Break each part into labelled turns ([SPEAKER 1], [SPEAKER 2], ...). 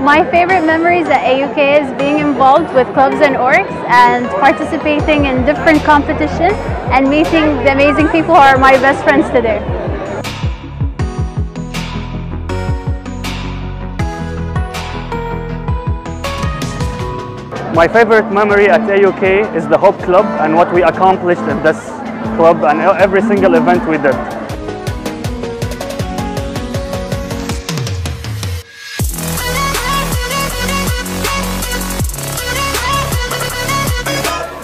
[SPEAKER 1] My favorite memories at AUK is being involved with clubs and orgs and participating in different competitions and meeting the amazing people who are my best friends today.
[SPEAKER 2] My favorite memory at AUK is the Hope Club and what we accomplished in this club and every single event we did.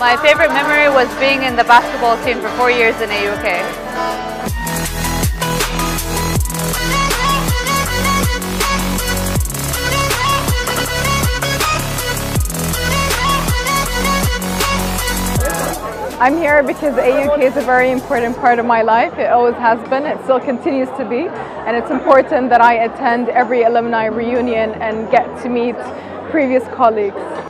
[SPEAKER 3] My favorite memory was being in the basketball team for four years in AUK.
[SPEAKER 4] I'm here because AUK is a very important part of my life. It always has been, it still continues to be, and it's important that I attend every alumni reunion and get to meet previous colleagues.